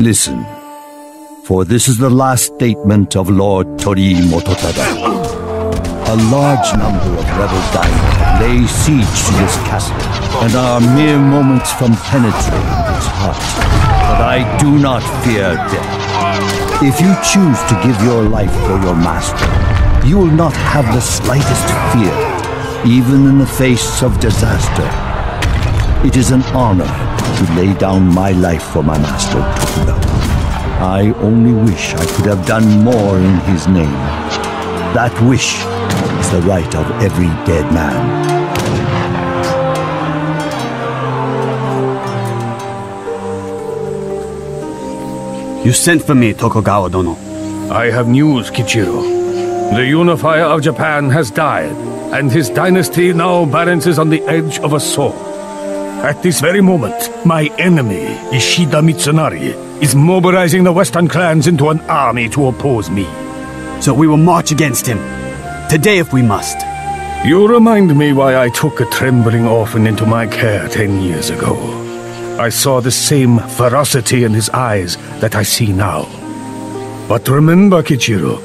Listen, for this is the last statement of Lord Torii Mototada. A large number of rebel daimyo lay siege to this castle, and are mere moments from penetrating its heart. But I do not fear death. If you choose to give your life for your master, you will not have the slightest fear, even in the face of disaster. It is an honor to lay down my life for my master, Tokugawa. I only wish I could have done more in his name. That wish is the right of every dead man. You sent for me, Tokugawa Dono. I have news, Kichiro. The unifier of Japan has died, and his dynasty now balances on the edge of a sword. At this very moment, my enemy, Ishida Mitsunari, is mobilizing the Western clans into an army to oppose me. So we will march against him. Today if we must. You remind me why I took a trembling orphan into my care ten years ago. I saw the same ferocity in his eyes that I see now. But remember, Kichiro,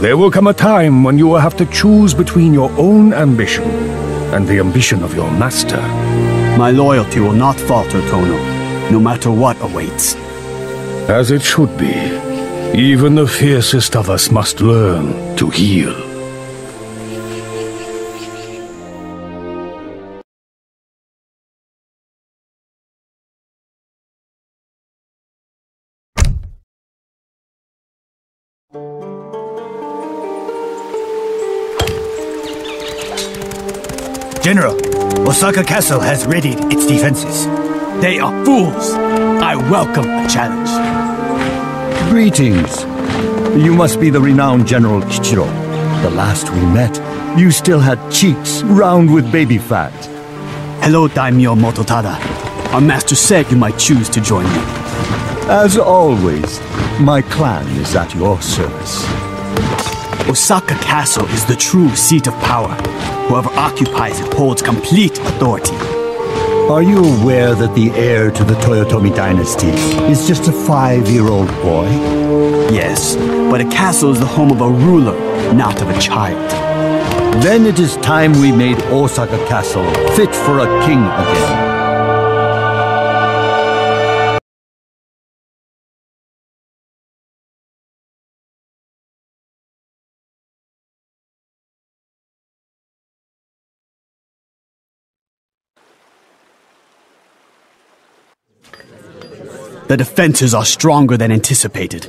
there will come a time when you will have to choose between your own ambition and the ambition of your master. My loyalty will not falter, Tono, no matter what awaits. As it should be. Even the fiercest of us must learn to heal. General, Osaka Castle has readied its defenses. They are fools. I welcome a challenge. Greetings. You must be the renowned General Kichiro. The last we met, you still had cheeks round with baby fat. Hello, Daimyo Mototada. Our master said you might choose to join me. As always, my clan is at your service. Osaka Castle is the true seat of power. Whoever occupies it holds complete authority. Are you aware that the heir to the Toyotomi dynasty is just a five-year-old boy? Yes, but a castle is the home of a ruler, not of a child. Then it is time we made Osaka Castle fit for a king again. The defenses are stronger than anticipated.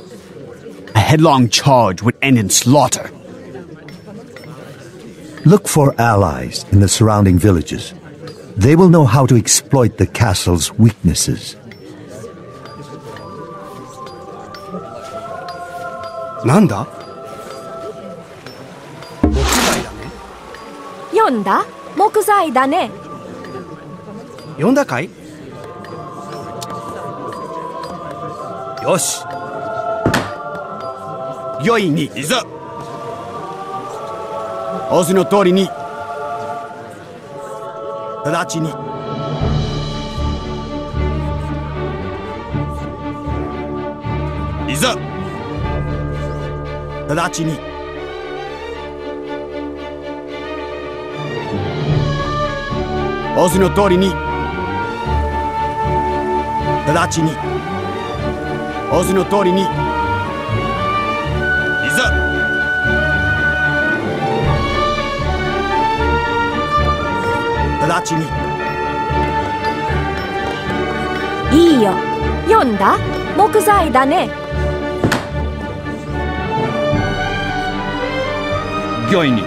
A headlong charge would end in slaughter. Look for allies in the surrounding villages. They will know how to exploit the castle's weaknesses. なんだ読んだ木材だね読んだかい よし。良いにいざ。仰せの通りに。直ちに。いざ。直ちに。仰せの通りに。直ちに仰せの通りに。いざ。直ちに。いいよ。読んだ？木材だね。御意に。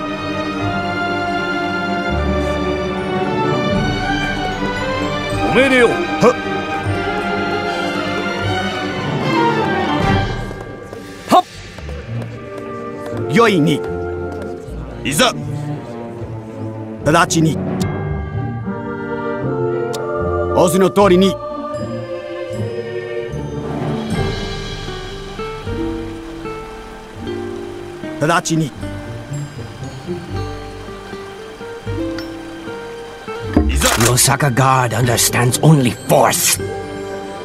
おめでよう良いにいざ直ちに仰せの通りに直ちにいざ The Osaka Guard understands only force.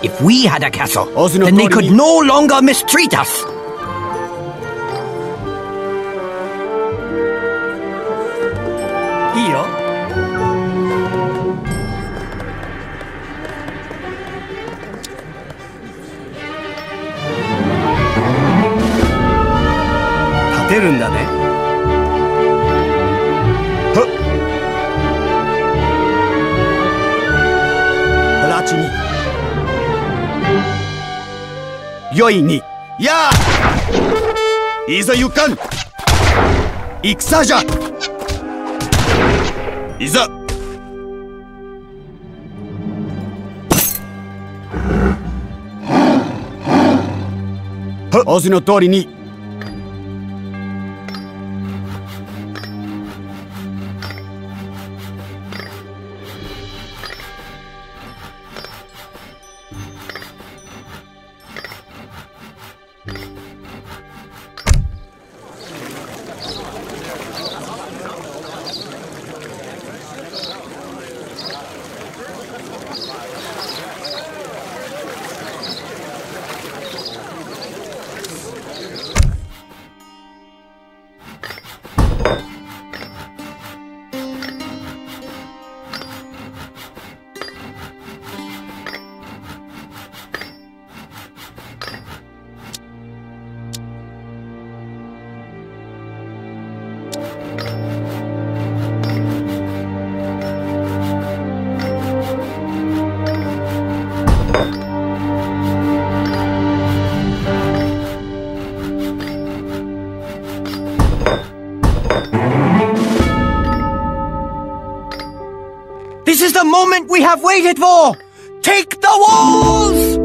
If we had a castle, Ozzy no then they Tori could ni- no longer mistreat us. 立てるんだね。はっ。ラチによいに。やあ。いざ行かん。戦じゃ。いざ。はお字の通りに。have waited for! Take the walls!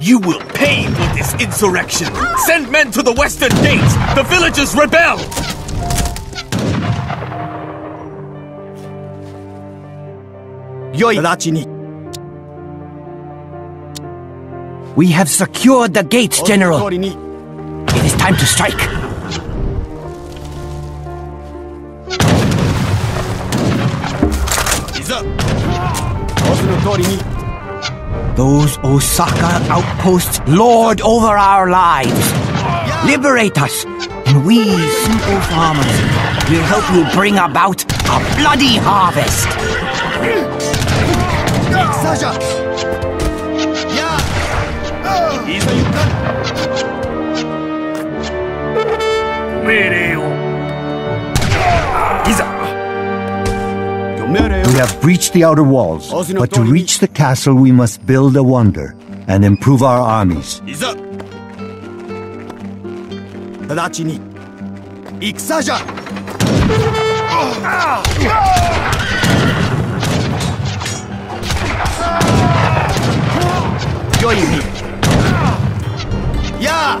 You will pay for this insurrection! Send men to the western gates! The villagers rebel! We have secured the gates, General! It is time to strike! Those Osaka outposts lord over our lives. Liberate us, and we, simple farmers, will help you bring about a bloody harvest. Sasha! Yeah! We have breached the outer walls, but to reach the castle we must build a wonder and improve our armies. Ah! Join me. Yeah.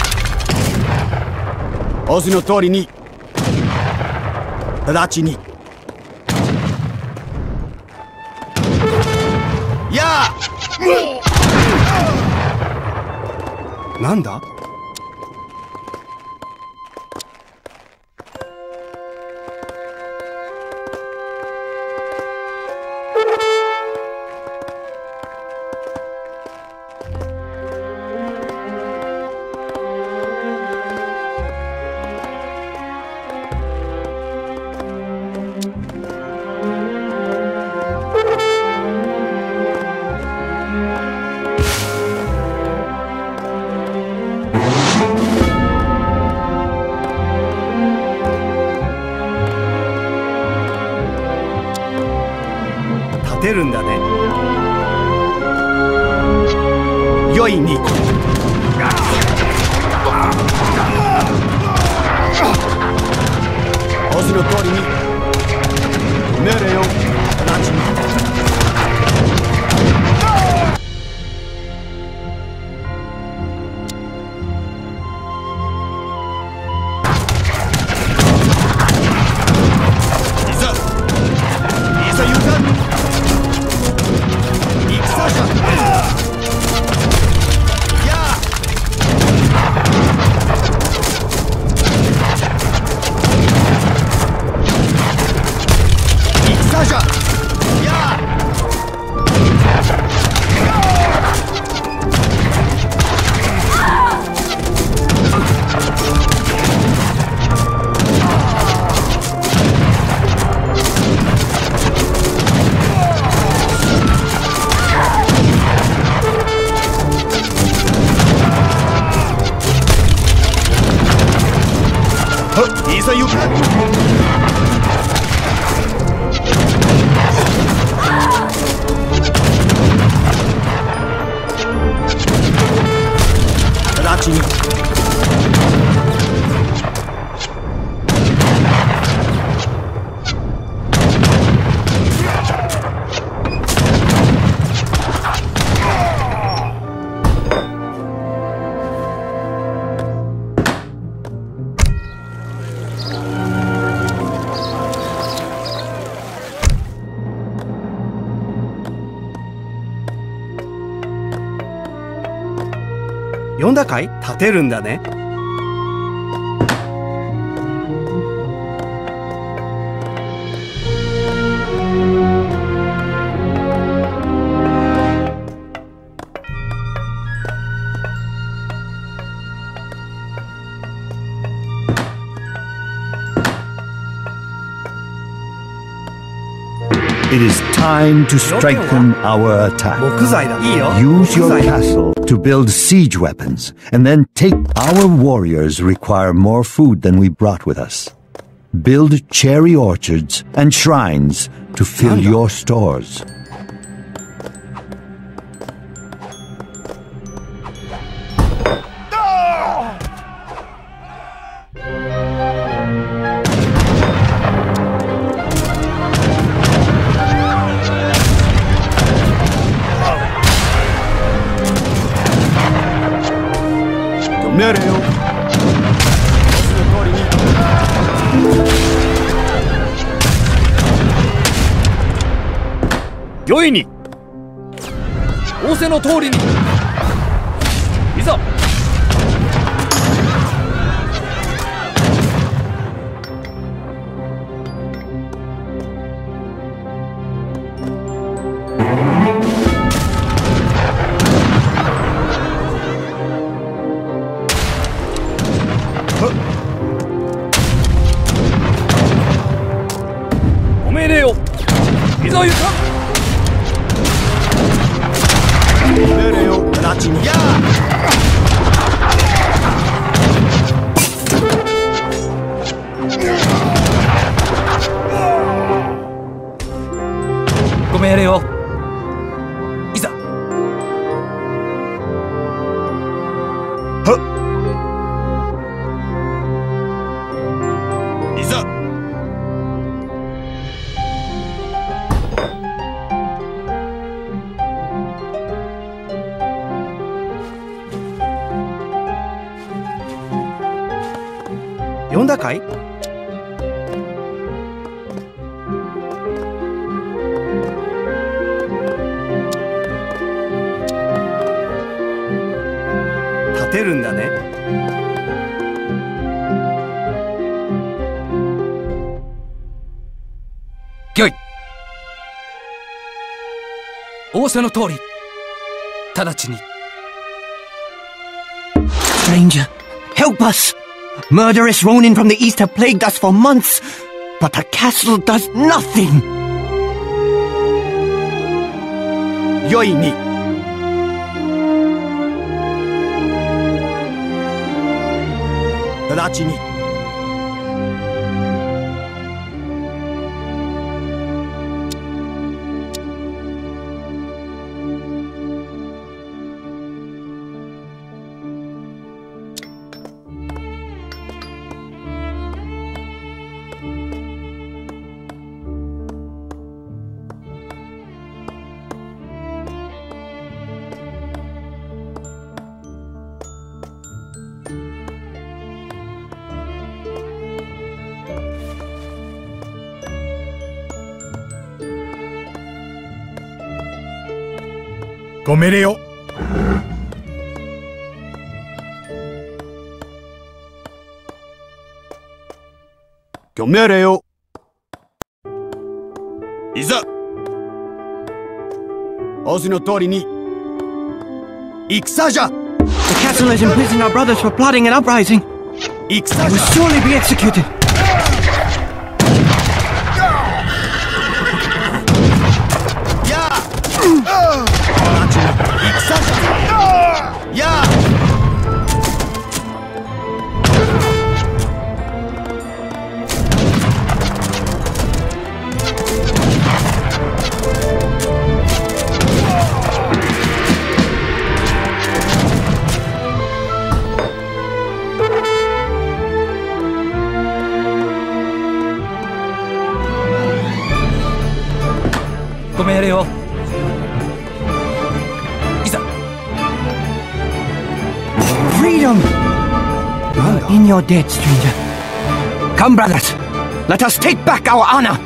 オズの通りに。直ちに。やあ。なんだ？いざ勇 会立てるんだね。time to strengthen our attack. Use your castle to build siege weapons, and then take... Our warriors require more food than we brought with us. Build cherry orchards and shrines to fill your stores. 도리니 だかい？立てるんだね。御意仰せの通り直ちに。Stranger, help us! Murderous Ronin from the east have plagued us for months, but the castle does nothing! Yoi ni. ご命令よご命令よいざ仰せの通りに戦じゃ The castle has imprisoned our brothers for plotting an uprising. 戦 They will surely be executed. In your debt, stranger. Come, brothers. Let us take back our honor.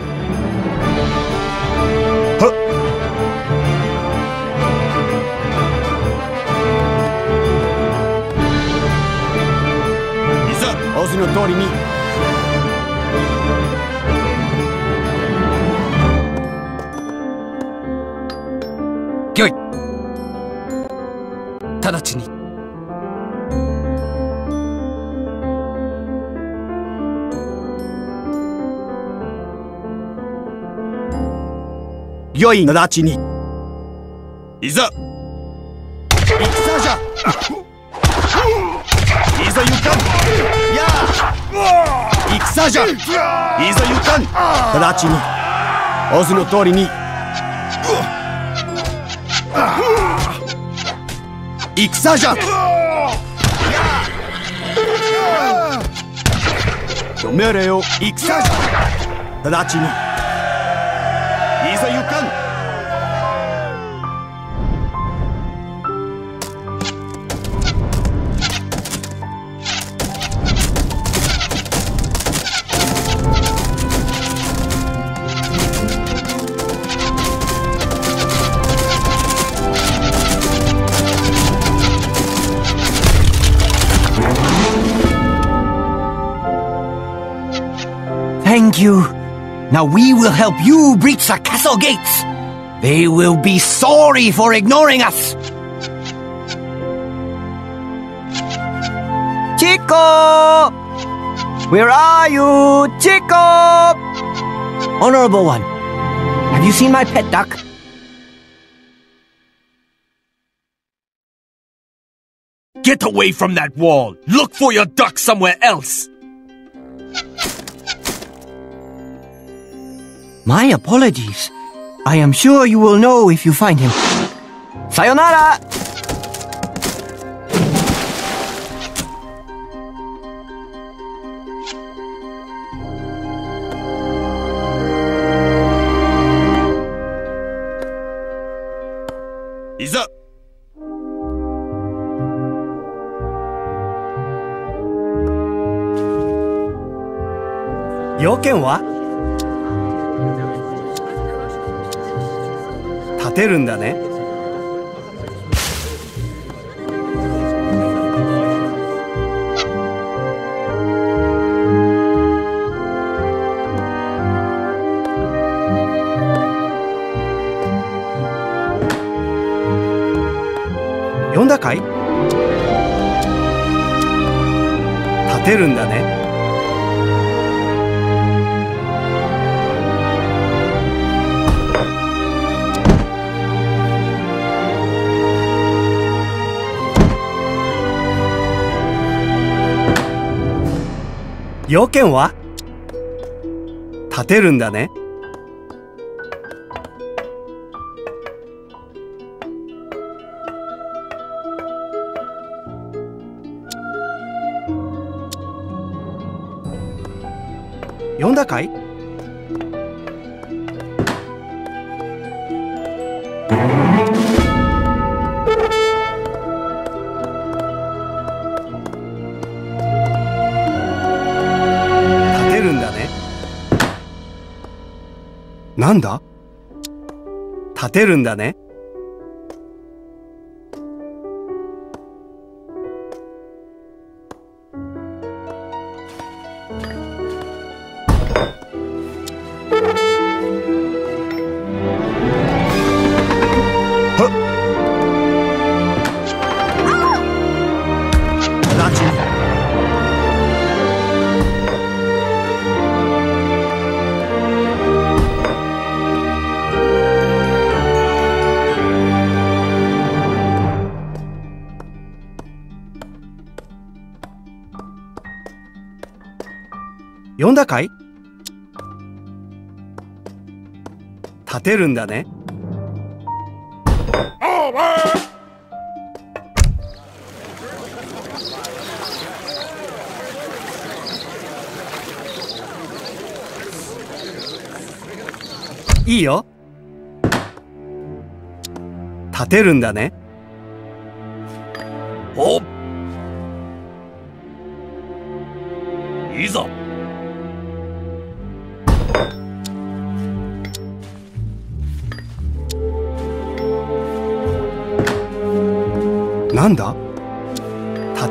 いざ仰せの通りに御意直ちに良い直ちに。いざ。戦じゃ。いざ行かん。や。戦じゃ。いざ行かん。直ちに。仰せの通りに。戦じゃ。ご命令を戦じゃ。直ちに。いざ行かん Thank you. Now we will help you breach the castle gates. They will be sorry for ignoring us. Chico! Where are you? Chico! Honorable one, have you seen my pet duck? Get away from that wall! Look for your duck somewhere else! My apologies. I am sure you will know if you find him. Sayonara!「いざ!」要件は てるんだね。読んだかい？立てるんだね。要件は？立てるんだね。読んだかい？出るんだね。てるんだね。いいよ。立てるんだね。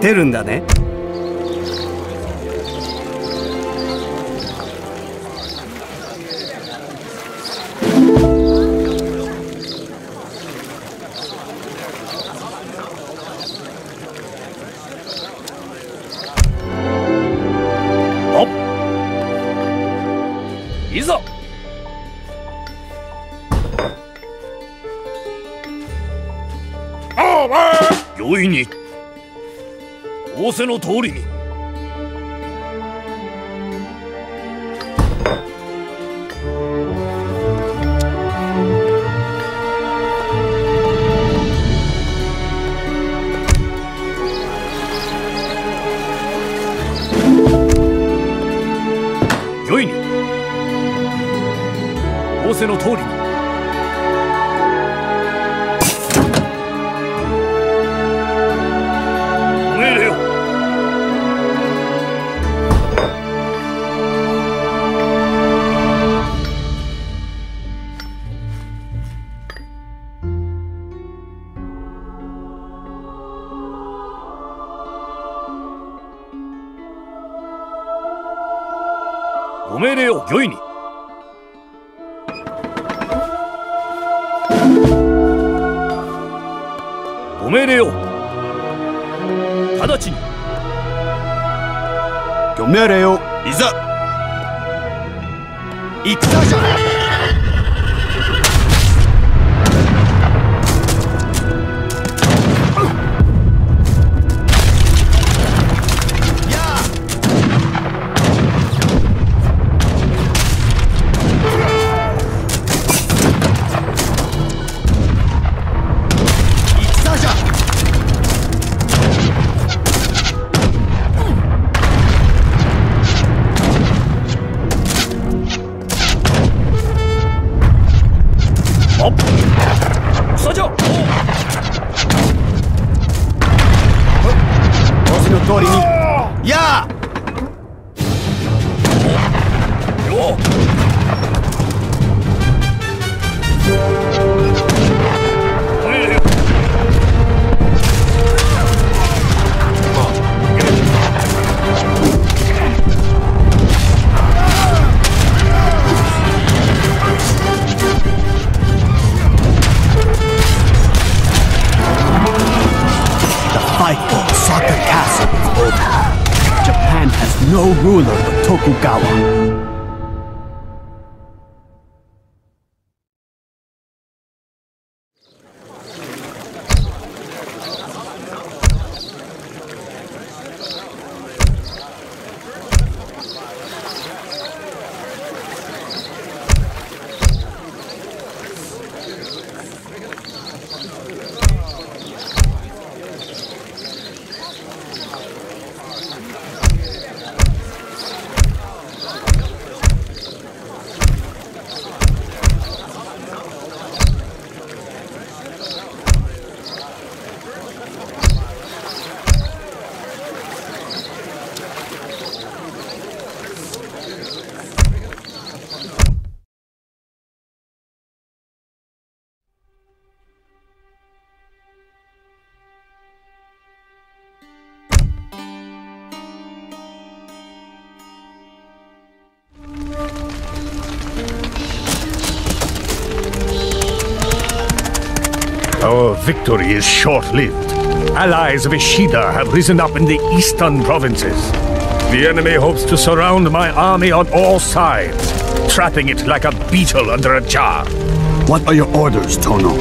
出るんだね。せの通りに。よいに仰せの通りに。命令を御意に。ご命令を。直ちに。ご命令をいざ。戦じゃ victory is short-lived. Allies of Ishida have risen up in the eastern provinces. The enemy hopes to surround my army on all sides, trapping it like a beetle under a jar. What are your orders, Tono?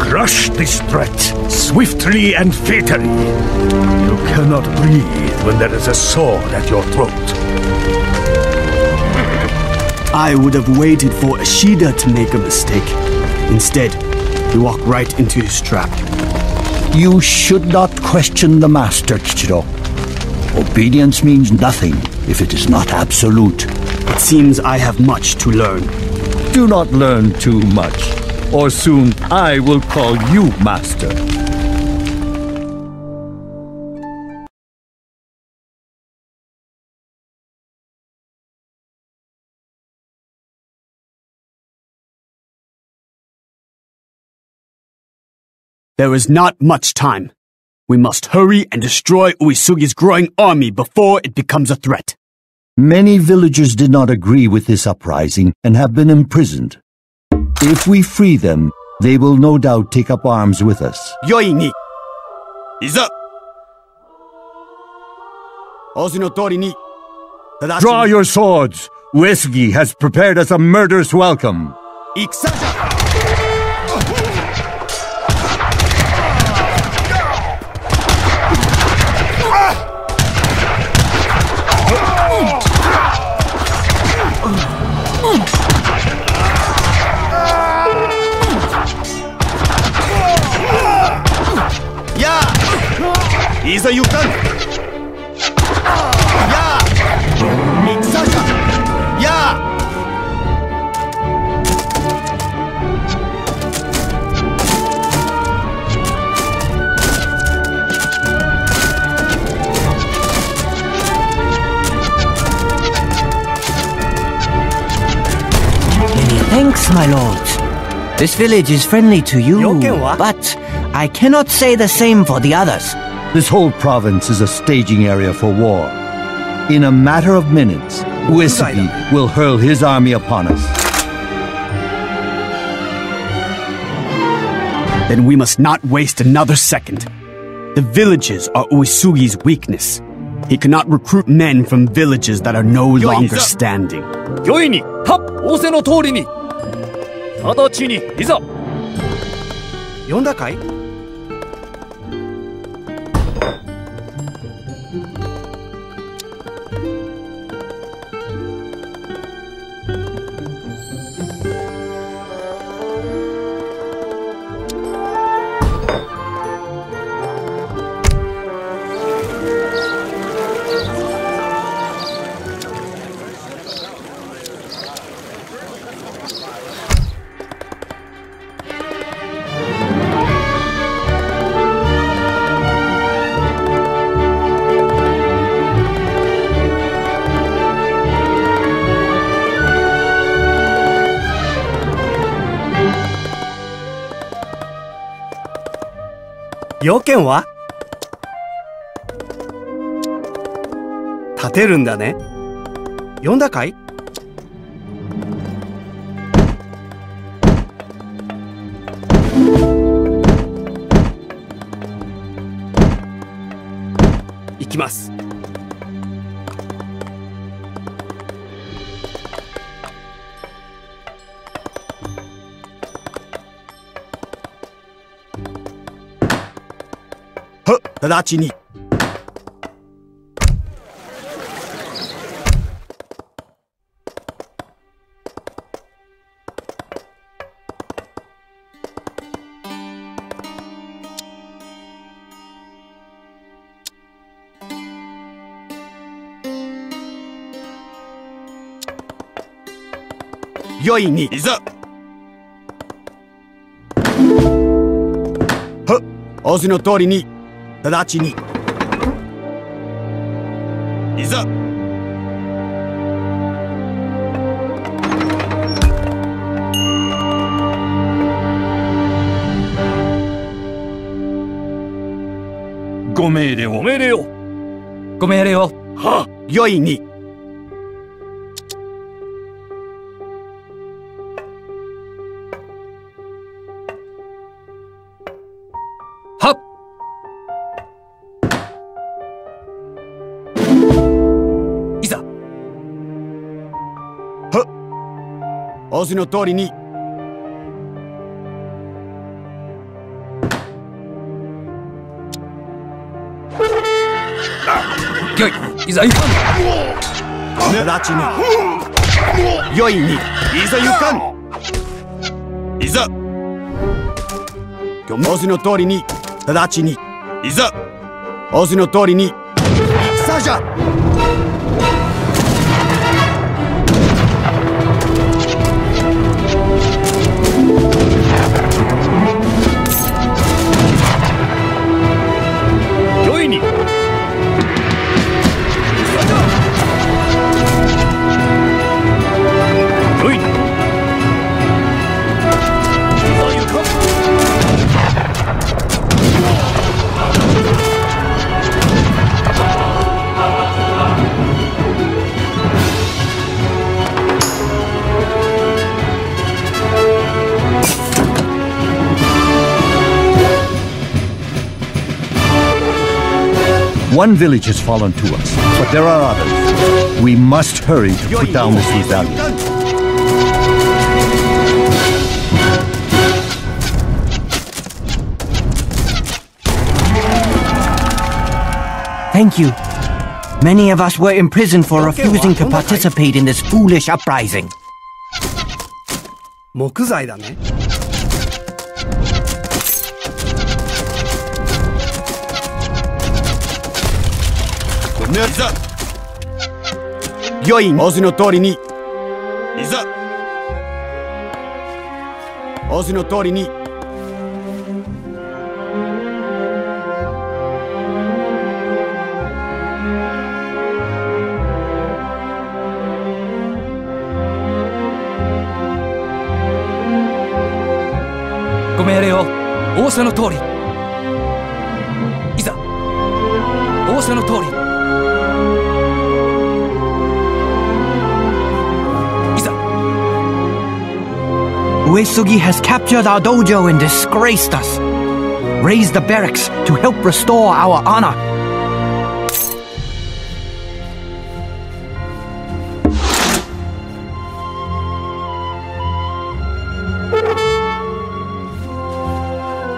Crush this threat swiftly and fatally. You cannot breathe when there is a sword at your throat. I would have waited for Ishida to make a mistake. Instead, he walked right into his trap. You should not question the master, Kichiro. Obedience means nothing if it is not absolute. It seems I have much to learn. Do not learn too much, or soon I will call you master. There is not much time. We must hurry and destroy Uesugi's growing army before it becomes a threat. Many villagers did not agree with this uprising and have been imprisoned. If we free them, they will no doubt take up arms with us. Yoini! Iza! Draw your swords! Uesugi has prepared us a murderous welcome. Ikusa. Thanks, my lord. This village is friendly to you, but I cannot say the same for the others. This whole province is a staging area for war. In a matter of minutes, Uesugi will hurl his army upon us. Then we must not waste another second. The villages are Uesugi's weakness. He cannot recruit men from villages that are no longer standing. 御意には仰せの通りに直ちにいざ呼んだかい 要件は？立てるんだね。呼んだかい？直ちに。良いにいざはっ仰せの通りに。直ちに。いざ。ご命令を。ご命令を。ご命令を。は良いに仰せの通りに。御意いざ行かん直ちに良いに。いざ行かん。いざ。仰せの通りに。直ちに。いざ。仰せの通りに。戦じゃ One village has fallen to us, but there are others. We must hurry to put down this rebellion. Thank you. Many of us were imprisoned for refusing to participate in this foolish uprising. 木材だね い。ざ良い仰せの通りに。いざ。仰せの通りに。ご命令を仰せの通り Uesugi has captured our dojo and disgraced us. Raise the barracks to help restore our honor.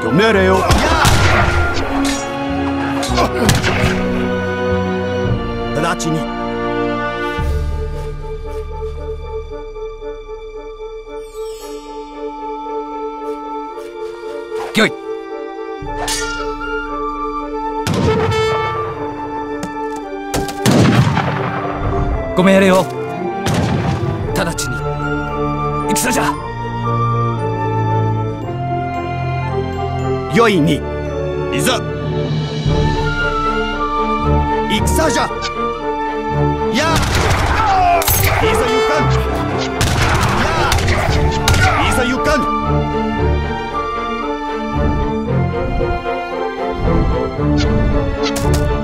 ごご命令を直ちに。戦じゃ。良いにいざ。戦じゃ。や。いざ行かん。や。いざ行かん。ご命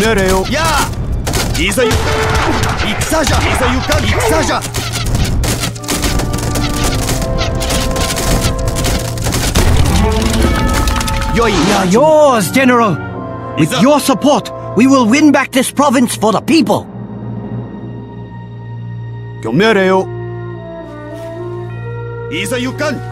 Nereye? Ya! İza yuk... İksaja! İza yukan iksaja! Are yours, General! With your support, we will win back this province for the people! Gömereyo! İza yukan!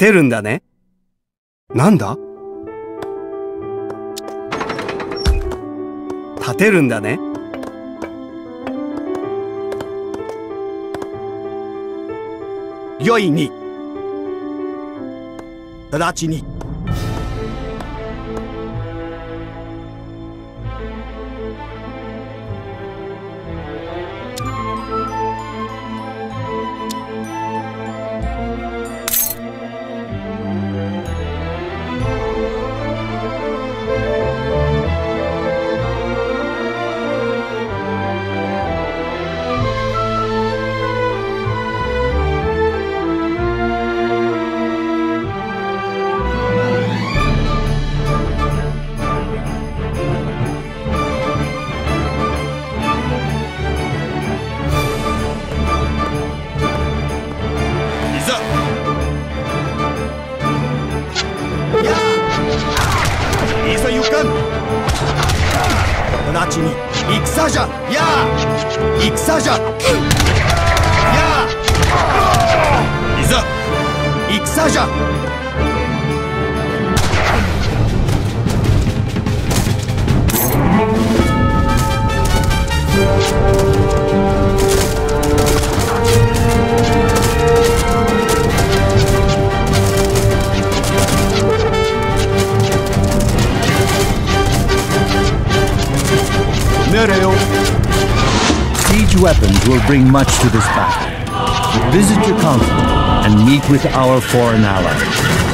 てるんだね。なんだ？立てるんだね。良いに直ちに will bring much to this battle. Visit your consulate and meet with our foreign allies.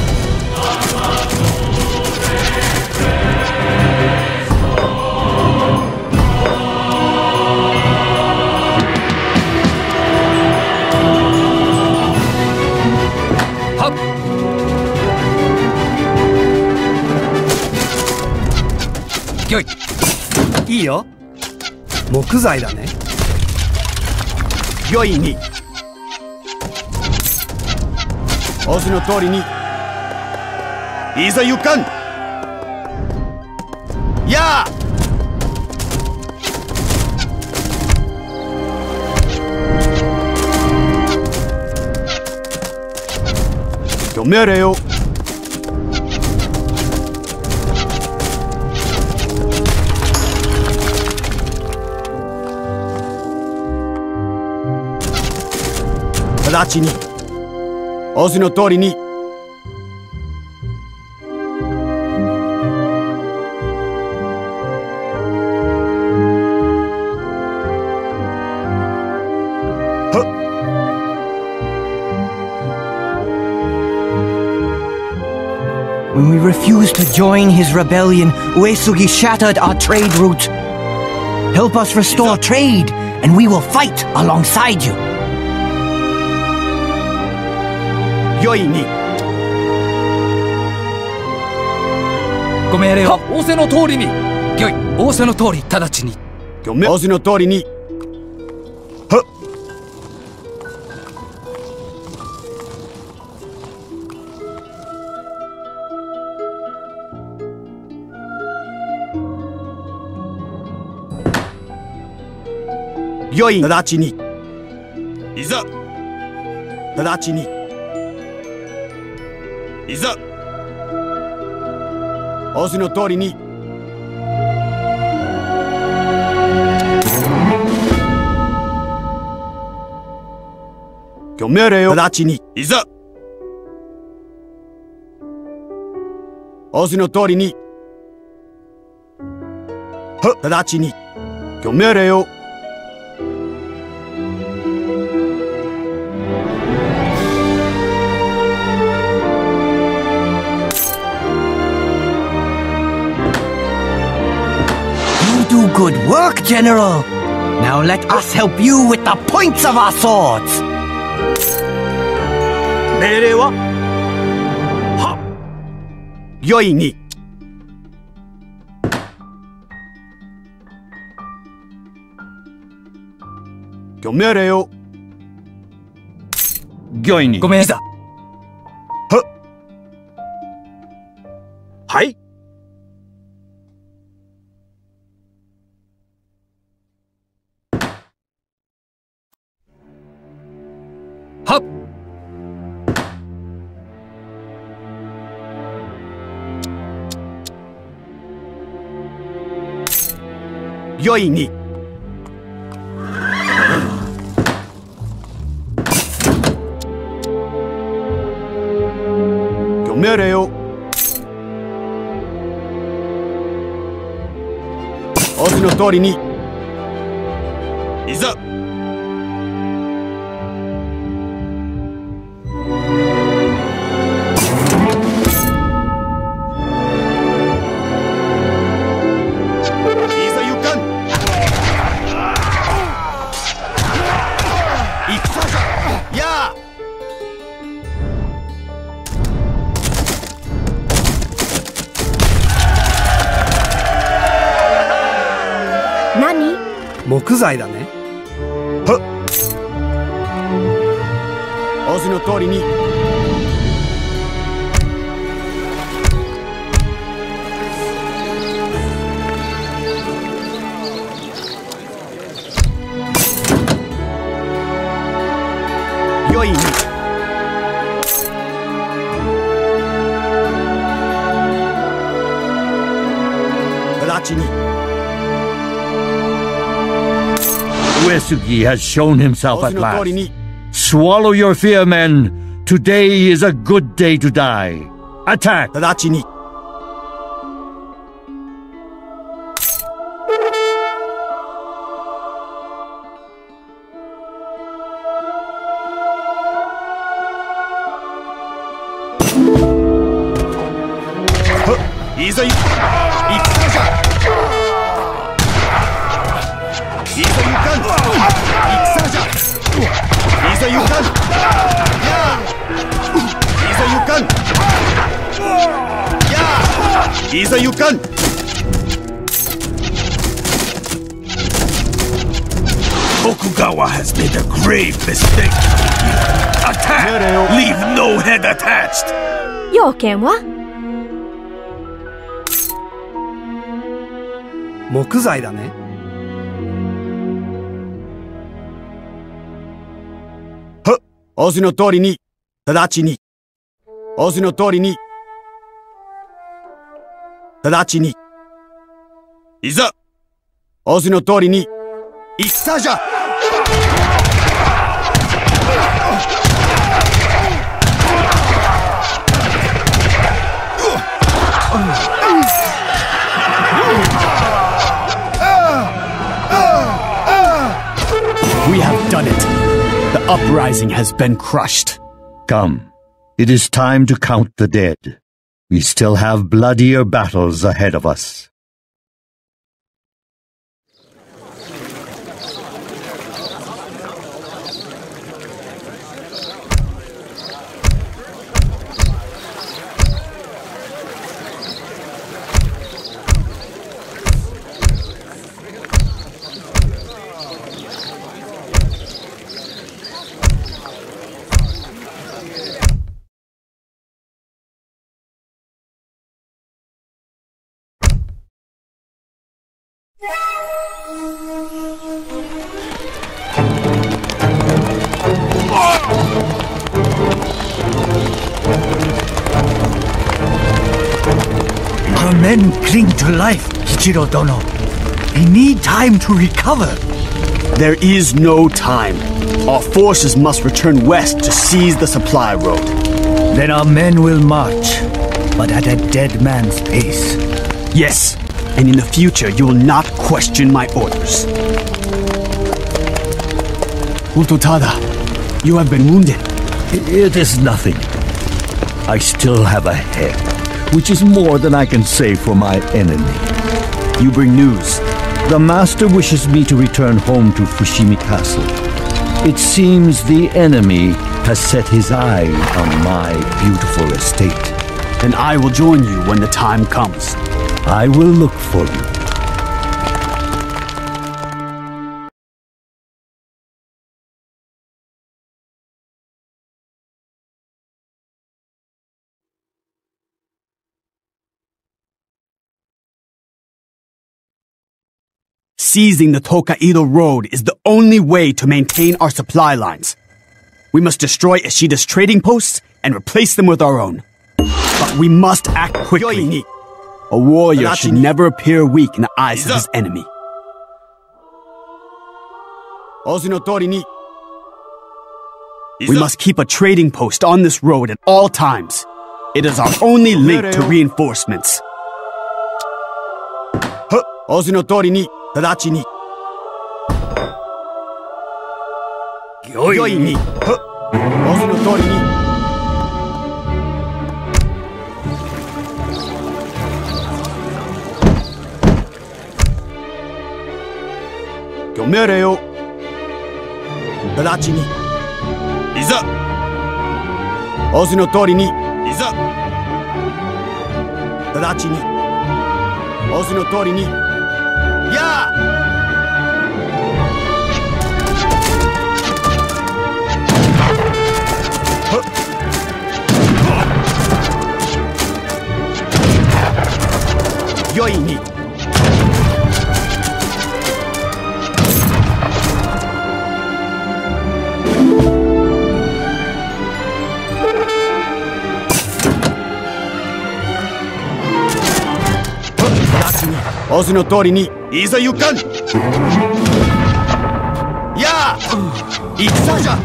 Hop! よいいいよ木材だね 良いにオズの通りに。いざ行かん。やあ。命令を直 ちにオズの通りに When we refused to join his rebellion, Uesugi shattered our trade route. Help us restore trade, and we will fight alongside you. 良いに。ご命令を仰せの通りに。よい仰せの通り直ちに。オズの通りに。はっ。良い。直ちに。いざ。直ちにいざ。オズの通りに。命令を直ちに。いざ。オズの通りに。は。っ直ちに命令を good work, General. Now let us help you with the points of our swords. 命令はは良いに命令を御意にごめんい いに。御命令をお示の通りに。He has shown himself at last. Swallow your fear, men. Today is a good day to die. Attack! He's a Izayukan! Izayukan! Izayukan! Tokugawa has made a grave mistake. Attack! Leave no head attached! 要件は木材だね。はお示の通りに直ちに。お示の通りに直ちに。いざお示の通りに戦じゃ。The uprising has been crushed. Come. It is time to count the dead. We still have bloodier battles ahead of us. Life, Kichiro Dono. They need time to recover. There is no time. Our forces must return west to seize the supply road. Then our men will march, but at a dead man's pace. Yes, and in the future you will not question my orders. Mototada, you have been wounded. It is nothing. I still have a head, which is more than I can say for my enemy. You bring news. The master wishes me to return home to Fushimi Castle. It seems the enemy has set his eye on my beautiful estate. And I will join you when the time comes. I will look for you. Seizing the Tokaido Road is the only way to maintain our supply lines. We must destroy Ishida's trading posts and replace them with our own. But we must act quickly. A warrior should never appear weak in the eyes of his enemy. おしの通りに。We must keep a trading post on this road at all times. It is our only link to reinforcements. はおしの通りに、 直ちに。御意に。はおしの通りに。命令を。直ちに。いざ。仰せの通りに。いざ。直ちに。仰せの通りに良いに仰せの通りにいざ行かん。やあ戦じゃ。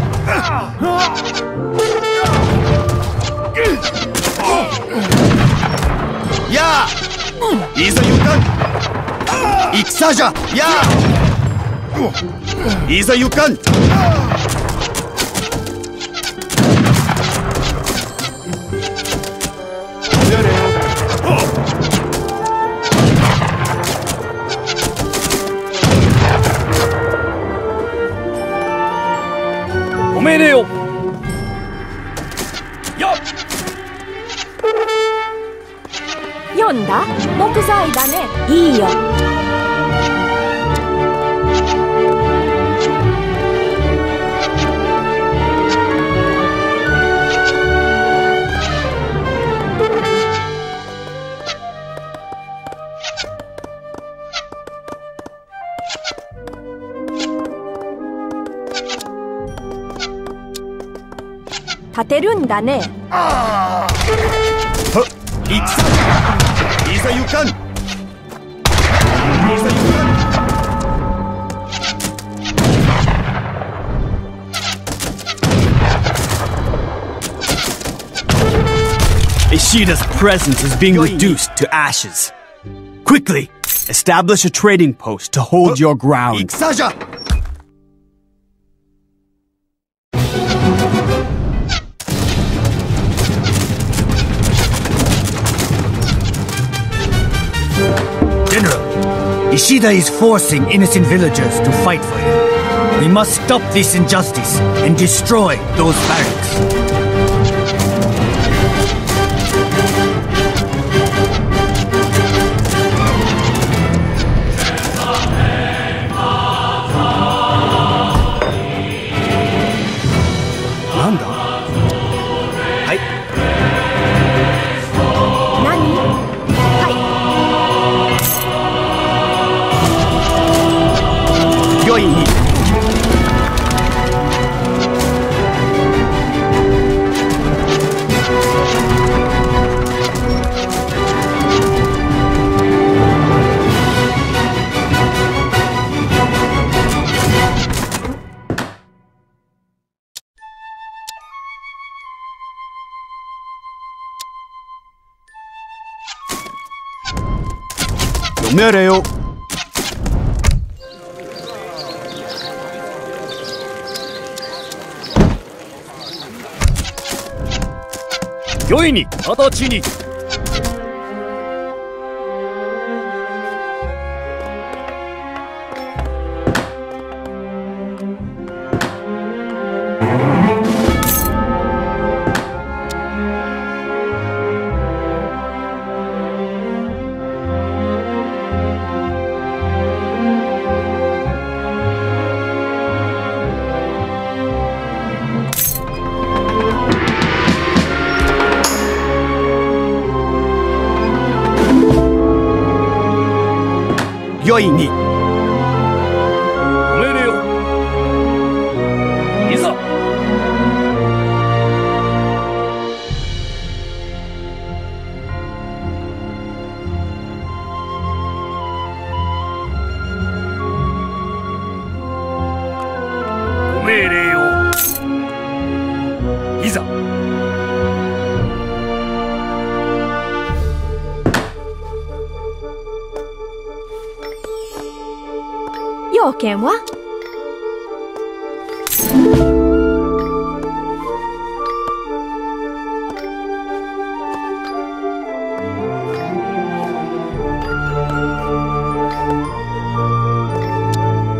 やあいざ行かん戦じゃやいざ行かんいだね。いいよ。てるんだね。あ It's a... kan. Ishida's presence is being reduced to ashes. Quickly, establish a trading post to hold your ground. Saja! General, Ishida is forcing innocent villagers to fight for him. We must stop this injustice and destroy those barracks. 命令を御意に直ちに良 要件は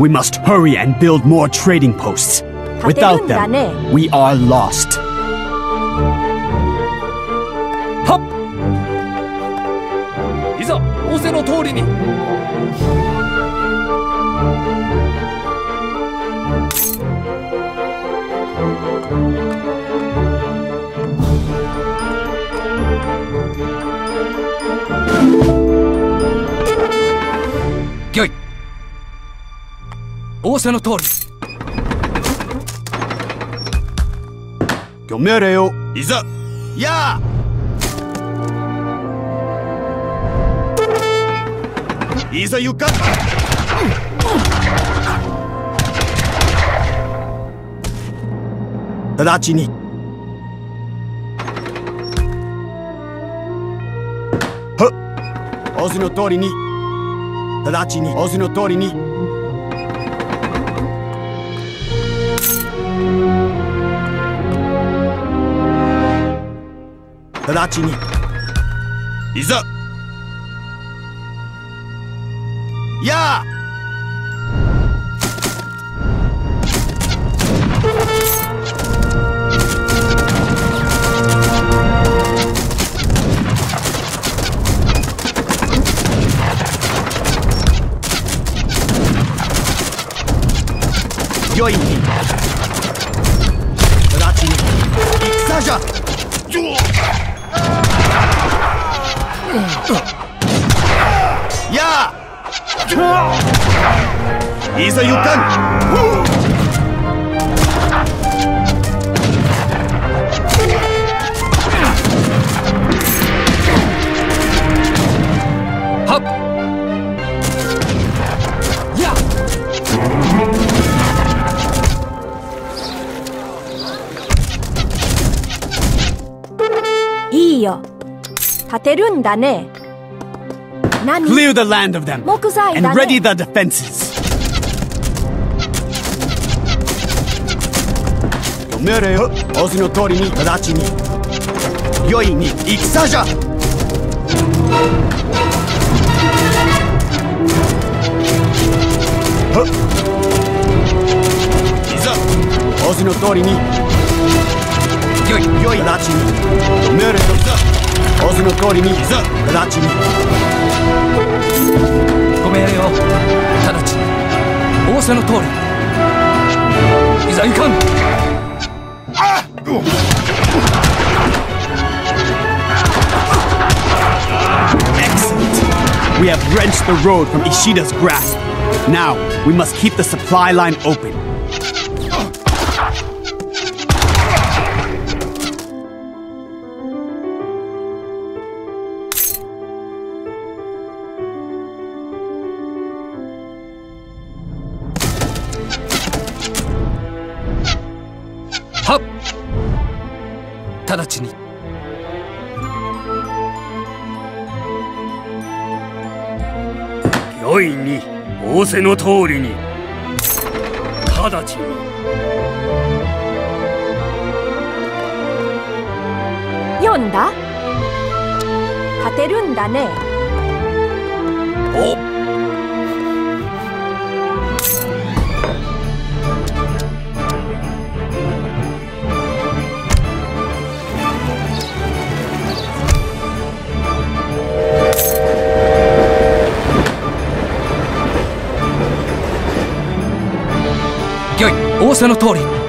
We must hurry and build more trading posts. Without 立てるんだね。 them, we are lost. はっいざ仰せの通りに 仰せの通り。ご命令を。いざ。やあ。いざ行か。直ちに。はっ。の通りに。直ちに。の通りに直ちにいざ。んだね何 Clear the land of them 木材 and だ ready ね the defenses. ご命令を仰せの通りに直ちに良いに戦じゃいざ仰せの通りに良い良い直ちにご命令を仰せ の通りに直ちにご命令を直ちに仰せの通りいざ行かん Excellent. We have wrenched the road from Ishida's grasp. Now, we must keep the supply line open.「 仰せの通りに。直ちに。読んだ？立てるんだね。お御仰せの通り。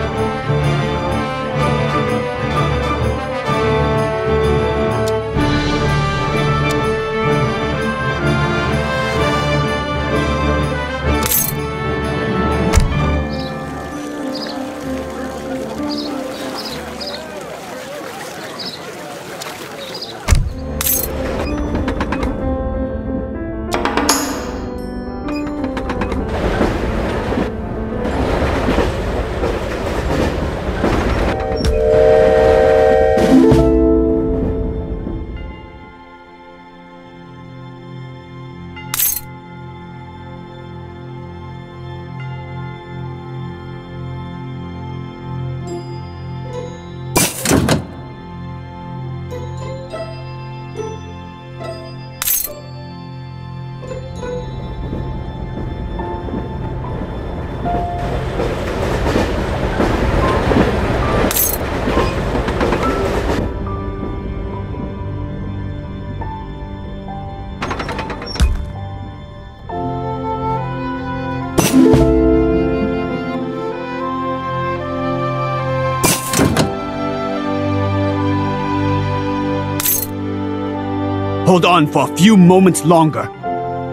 Hold on for a few moments longer.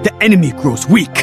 The enemy grows weak.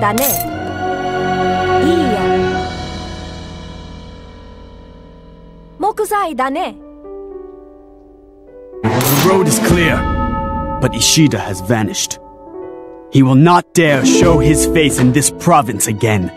장단에 이연 목사이단에 The road is clear, but Ishida has vanished. He will not dare show his face in this province again.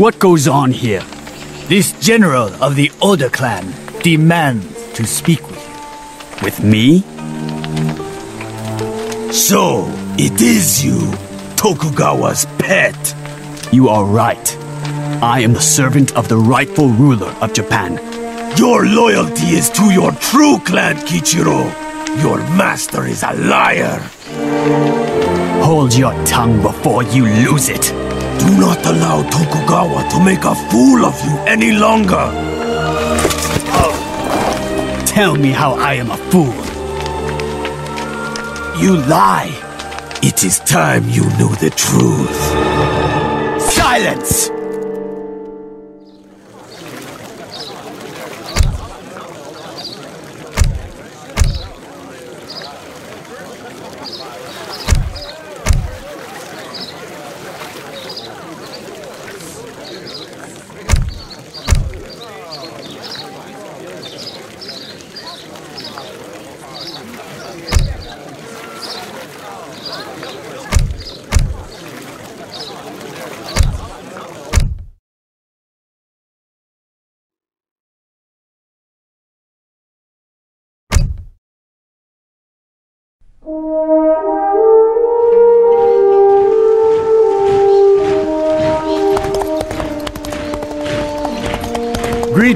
What goes on here? This general of the Oda clan demands to speak with you. With me? So, it is you, Tokugawa's pet. You are right. I am the servant of the rightful ruler of Japan. Your loyalty is to your true clan, Kichiro. Your master is a liar. Hold your tongue before you lose it. Do not allow Tokugawa to make a fool of you any longer. Tell me how I am a fool. You lie. It is time you knew the truth. Silence!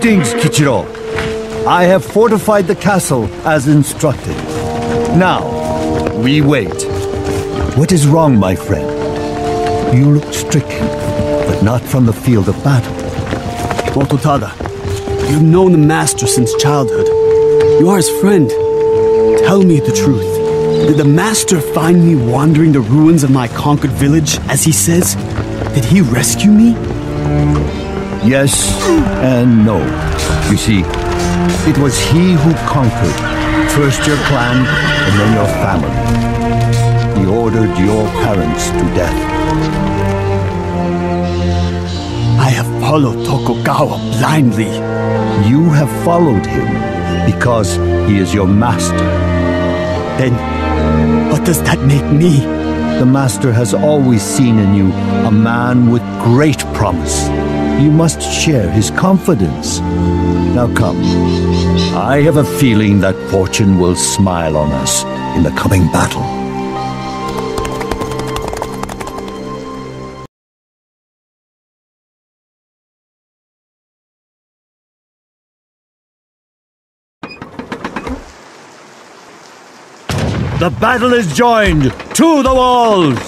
Greetings, Kichiro. I have fortified the castle as instructed. Now, we wait. What is wrong, my friend? You look stricken, but not from the field of battle. Mototada, you've known the master since childhood. You are his friend. Tell me the truth. Did the master find me wandering the ruins of my conquered village, as he says? Did he rescue me? Yes and no. You see, it was he who conquered. First your clan, and then your family. He ordered your parents to death. I have followed Tokugawa blindly. You have followed him because he is your master. Then, what does that make me? The master has always seen in you a man with great promise. You must share his confidence. Now come. I have a feeling that fortune will smile on us in the coming battle. The battle is joined! To the walls!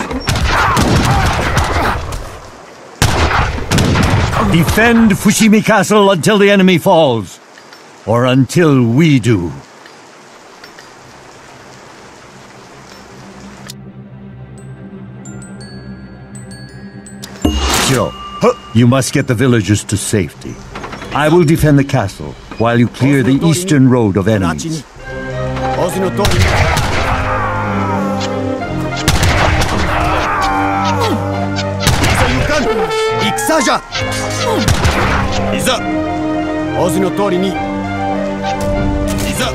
Defend Fushimi Castle until the enemy falls. Or until we do. Kichiro, you must get the villagers to safety. I will defend the castle while you clear the eastern road of enemies. いざ。オの通りに。いざ。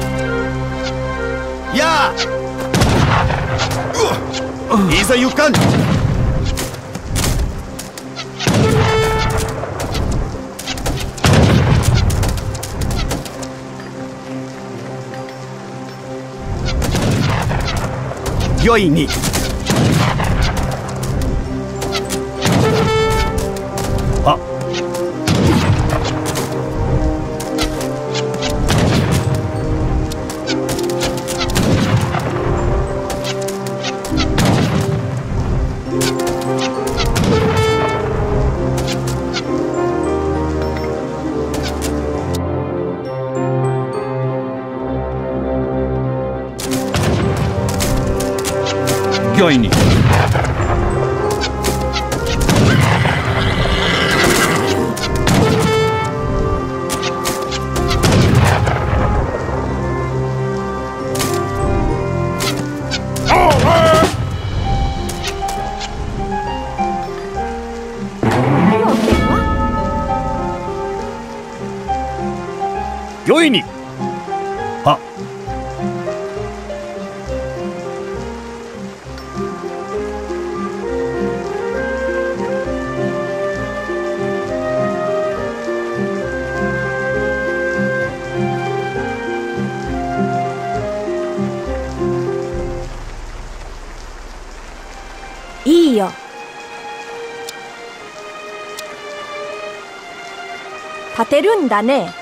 やあ。いざ行かん。よいに。御だね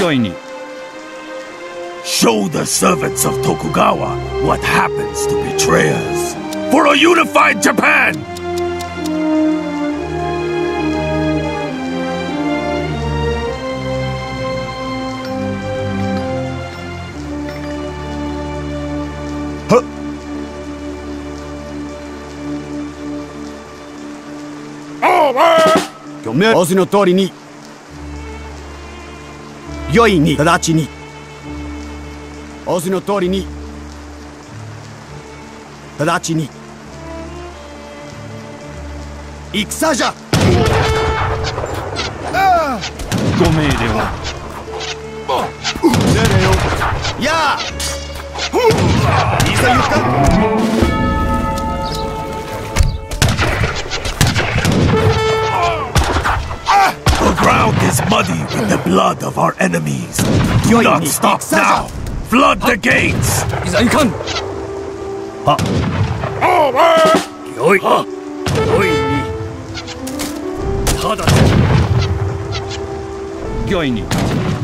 御意に Show the servants of Tokugawa what happens to betrayers. For a unified Japan! 仰せの通りに。良いに。直ちに。仰せの通りに。直ちに。戦じゃご命令は命令よやあいざ行か is muddy with the blood of our enemies. Do not stop now! Flood the gates! い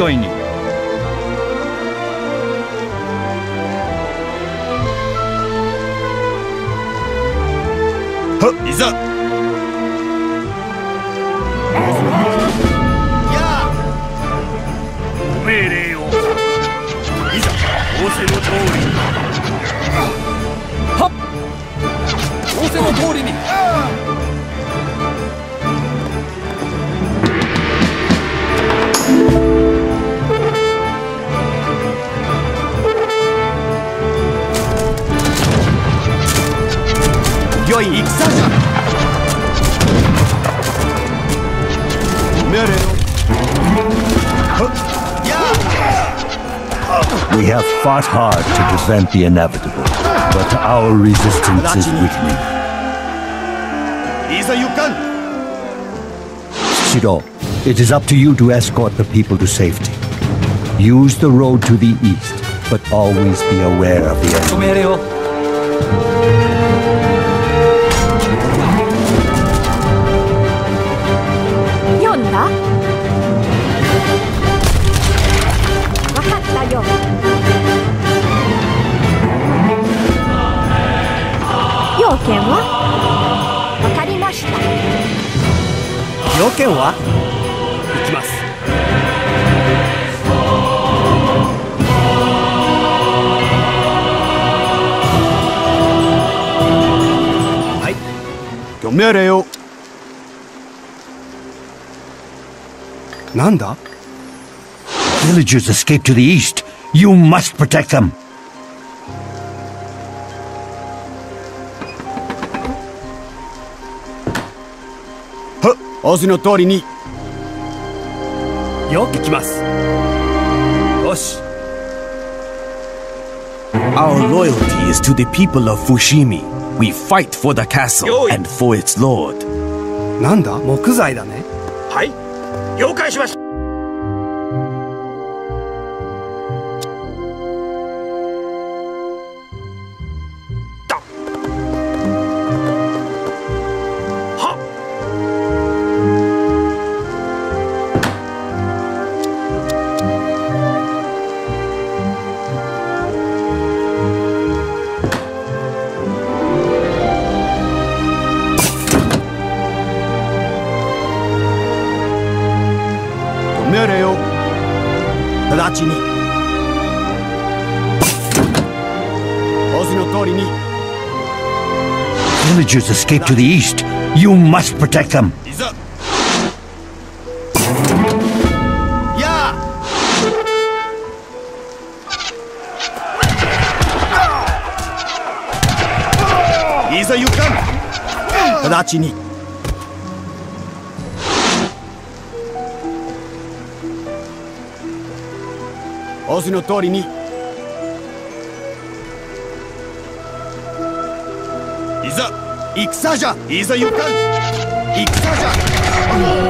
对你 have fought hard to prevent the inevitable, but our resistance is weakening. Kichiro, it is up to you to escort the people to safety. Use the road to the east, but always be aware of the enemy. 要件は行きますはい御命令をなんだ Villagers escape to the east. You must protect them. 仰せの通りによく行きますよし Our loyalty is to the people of Fushimi. We fight for the castle and for its lord. なんだ木材だねはい了解しました villagers escape to the east. You must protect them. He's. Yeah! Come! Ni. 戦じゃいざ行かん戦じゃ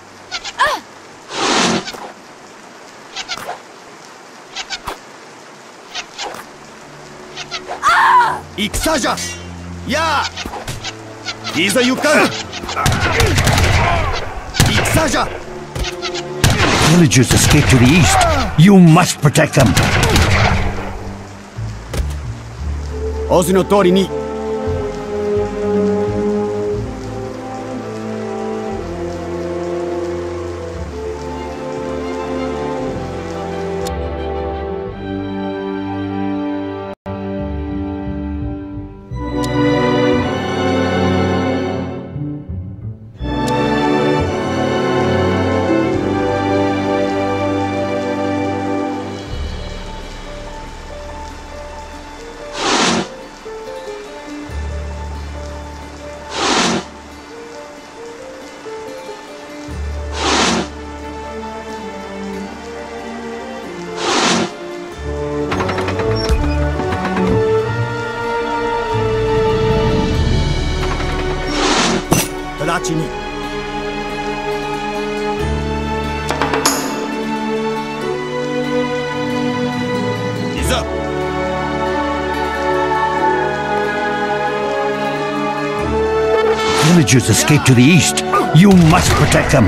戦じゃやあいざ行かん戦じゃ Villagers escape to the east. You must protect them. 仰せの通りに Villagers escape to the east. You must protect them.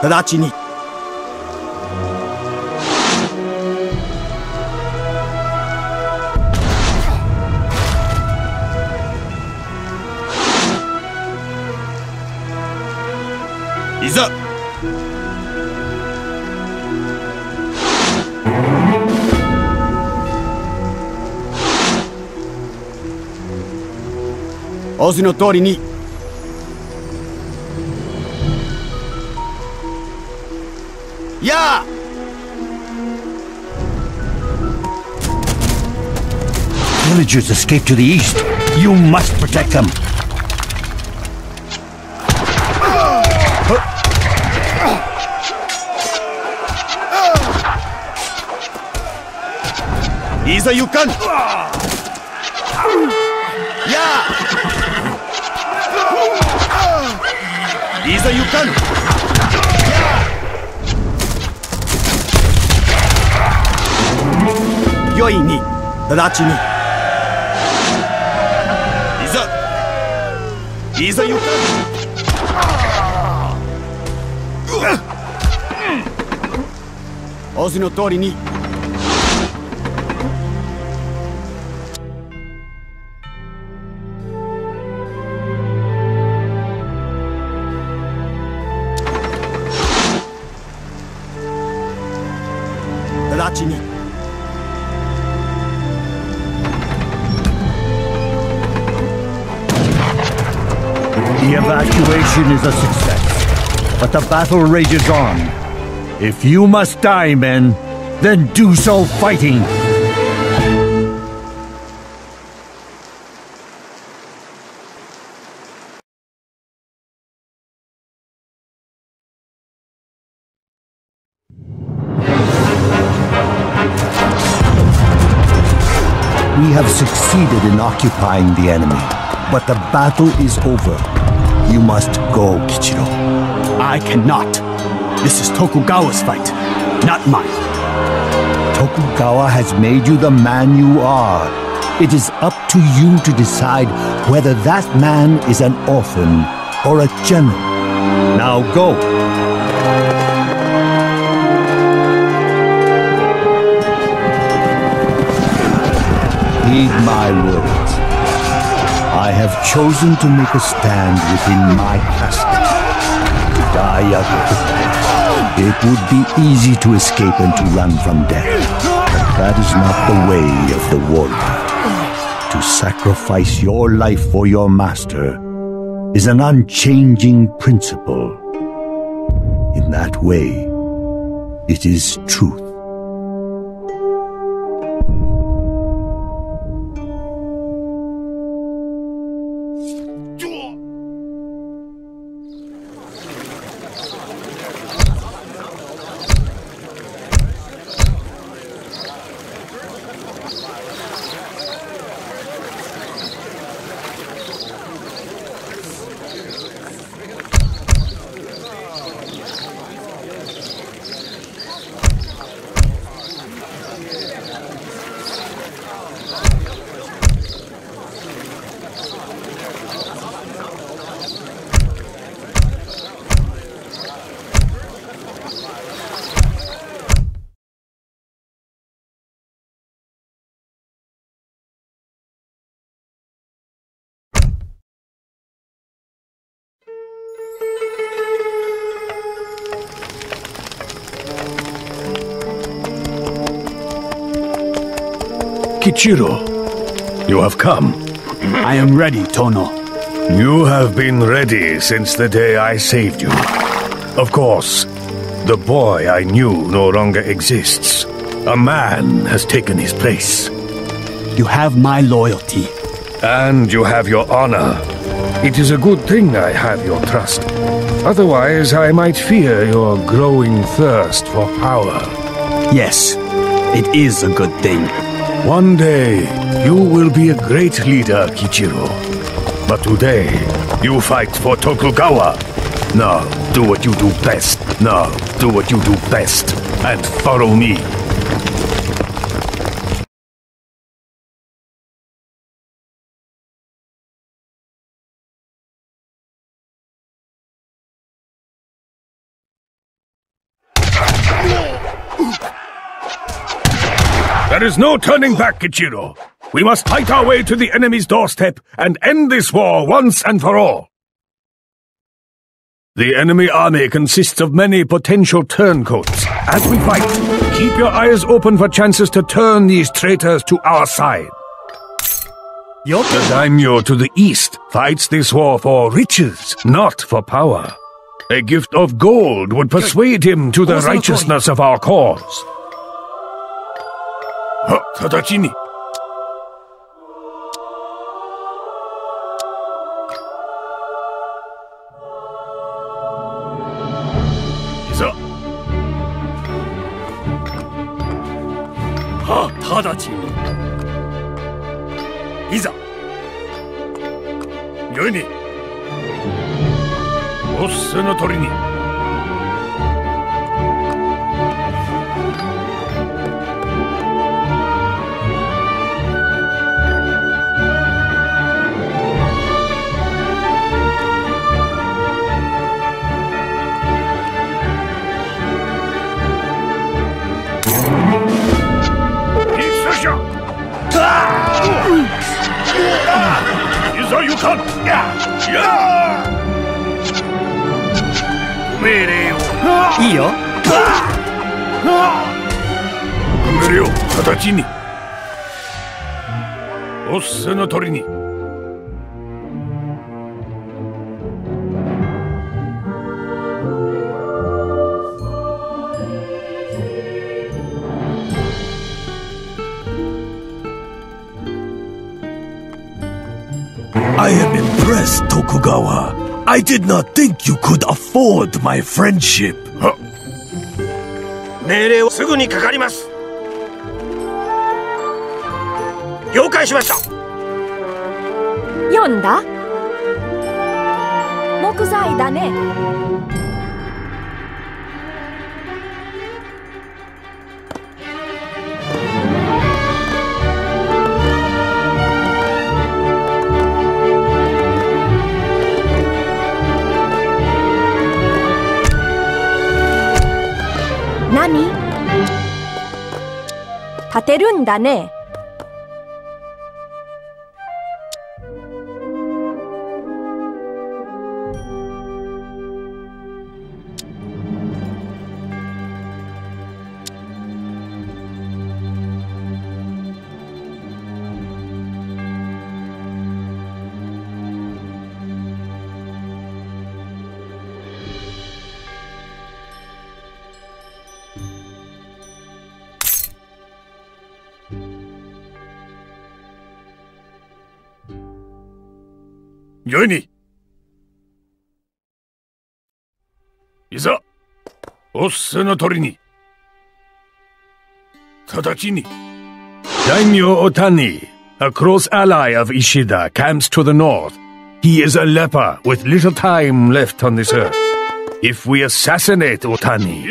いざ仰せの通りにやあ Villagers escape to the east. You must protect them. いざ行 かん良いに直ちにいざ。いざ行か。仰せの通りに。The evacuation is a success, but the battle rages on. If you must die, men, then do so fighting! Have succeeded in occupying the enemy, but the battle is over. You must go, Kichiro. I cannot. This is Tokugawa's fight, not mine. Tokugawa has made you the man you are. It is up to you to decide whether that man is an orphan or a general. Now go. Heed my words. I have chosen to make a stand within my castle. Die a It would be easy to escape and to run from death. But that is not the way of the warrior. To sacrifice your life for your master is an unchanging principle. In that way, it is truth. Kichiro, you have come. I am ready, Tono. You have been ready since the day I saved you. Of course, the boy I knew no longer exists. A man has taken his place. You have my loyalty. And you have your honor. It is a good thing I have your trust. Otherwise, I might fear your growing thirst for power. Yes, it is a good thing. One day, you will be a great leader, Kichiro. But today, you fight for Tokugawa. Now, do what you do best. Now, do what you do best. And follow me. Is no turning back, Kichiro. We must fight our way to the enemy's doorstep and end this war once and for all. The enemy army consists of many potential turncoats. As we fight, keep your eyes open for chances to turn these traitors to our side. The daimyo to the east fights this war for riches, not for power. A gift of gold would persuade him to the righteousness of our cause. は直ちに。いざ。は直ちに。いざ。よいに。おっせの鳥に。いざゆかん命令をいいよ。命令を形に。おっせの鳥に。Tokugawa. I did not think you could afford my friendship. 命令をすぐにかかります了解しました読んだ木材だね勝てるんだね。よいにいざおっせの鳥に直ちに Daimyo Otani, a close ally of Ishida, camps to the north. He is a leper with little time left on this earth. If we assassinate Otani,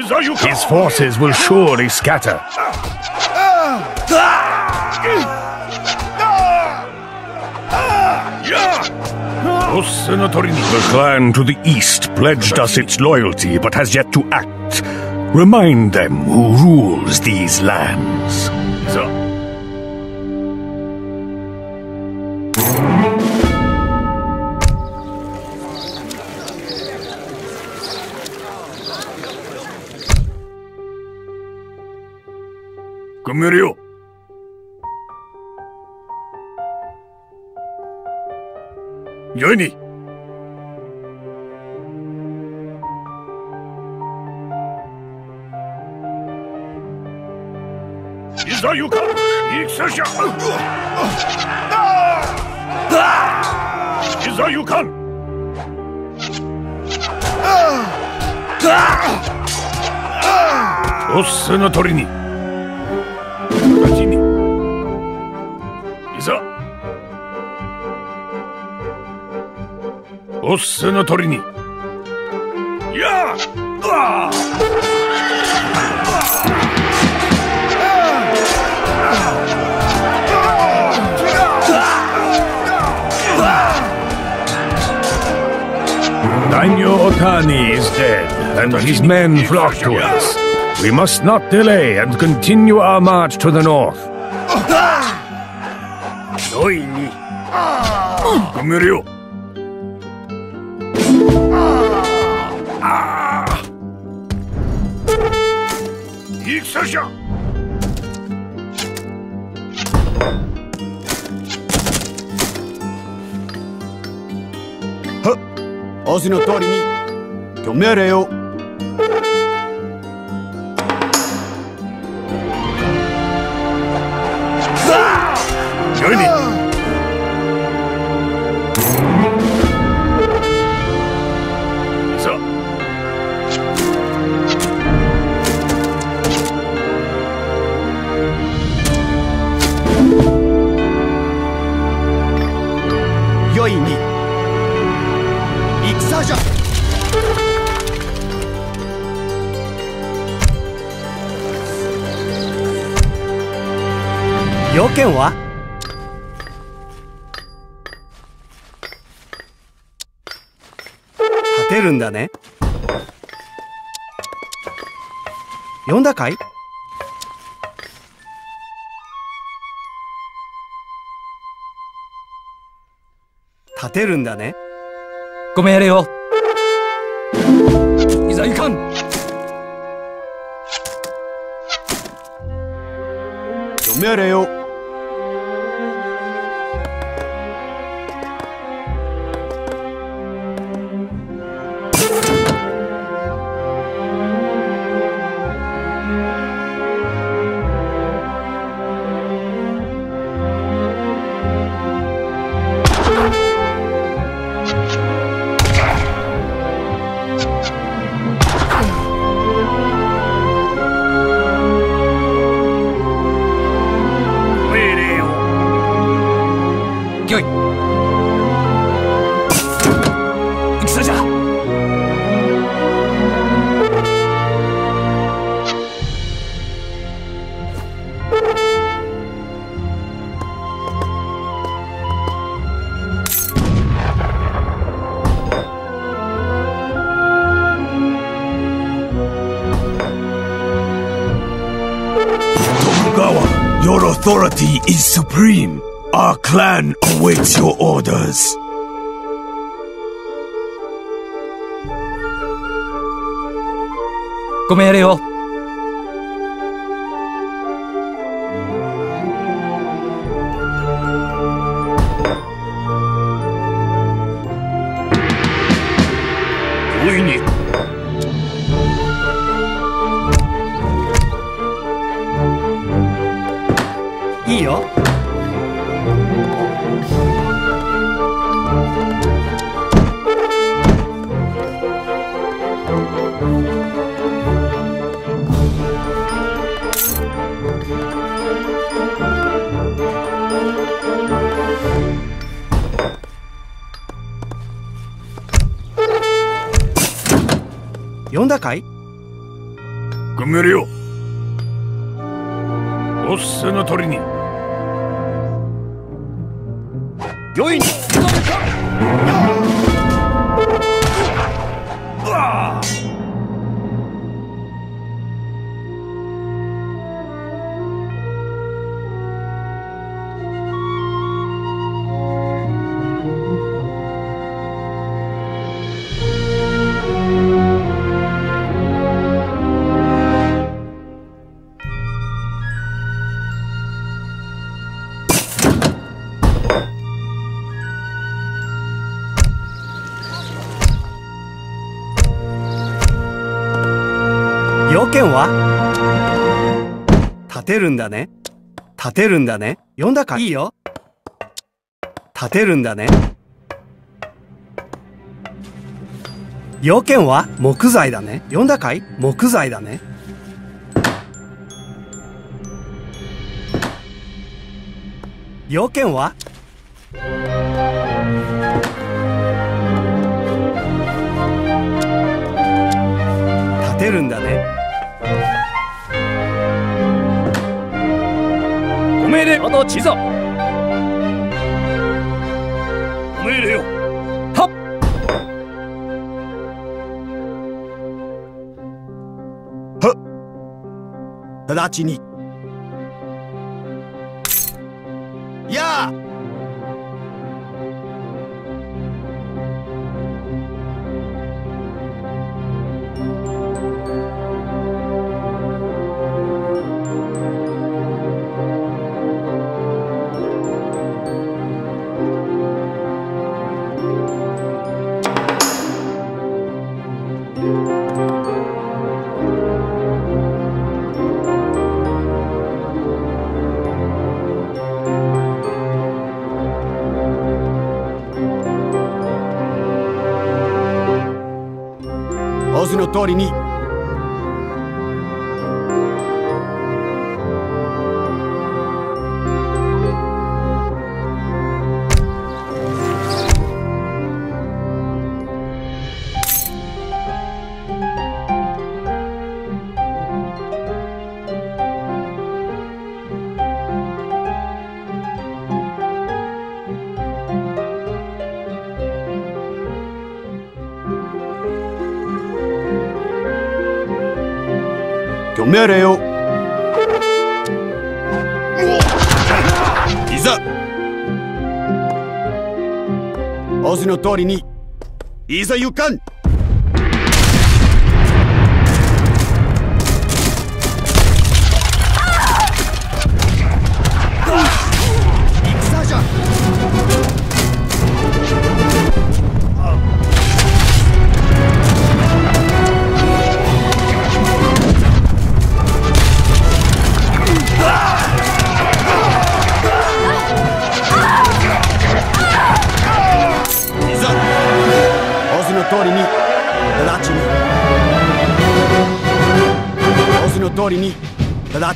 his forces will surely scatter. The clan to the east pledged us its loyalty, but has yet to act. Remind them who rules these lands. Kumuryo. よいに。いざ行かん戦じゃいざ行かんおっせの鳥に。おっせの鳥にやあDaimyo Otani is dead, and his men flock to us. We must not delay and continue our march to the north. ロイに Sasha! Huh? の通りに、止めれよ。だかい立てるんだね。ごめんやれよ。Supreme, our clan awaits your orders. Come here, 이요. 読んだかい？グムリオおっせの鳥に。よいにんだね立てるんだね。読んだかいいよ。立てるんだね。要件は木材だね。読んだかい？木材だね。要件は？命令。あの地座ご命令よはっ。直ちに。の通りに命令をいざ。仰せの通りにいざ行かん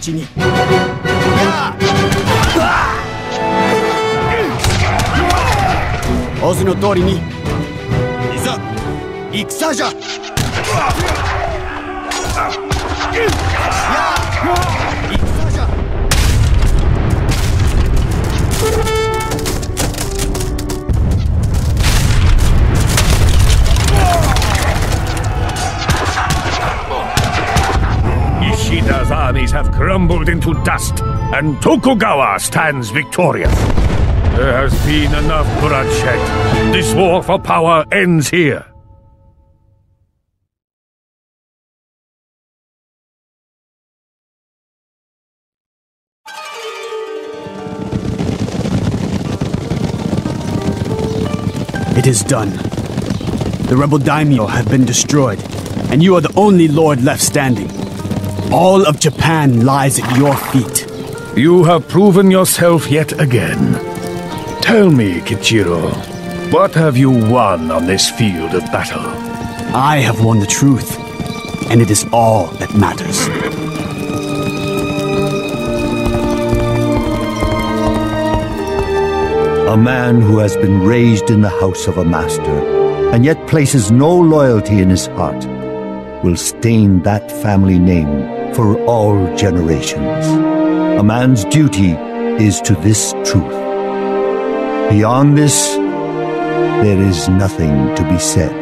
ちに。オズの通りに。いざ戦じゃ。Armies have crumbled into dust, and Tokugawa stands victorious. There has been enough bloodshed. This war for power ends here. It is done. The rebel daimyo have been destroyed, and you are the only lord left standing. All of Japan lies at your feet. You have proven yourself yet again. Tell me, Kichiro, what have you won on this field of battle? I have won the truth, and it is all that matters. A man who has been raised in the house of a master, and yet places no loyalty in his heart, will stain that family name for all generations. A man's duty is to this truth. Beyond this, there is nothing to be said.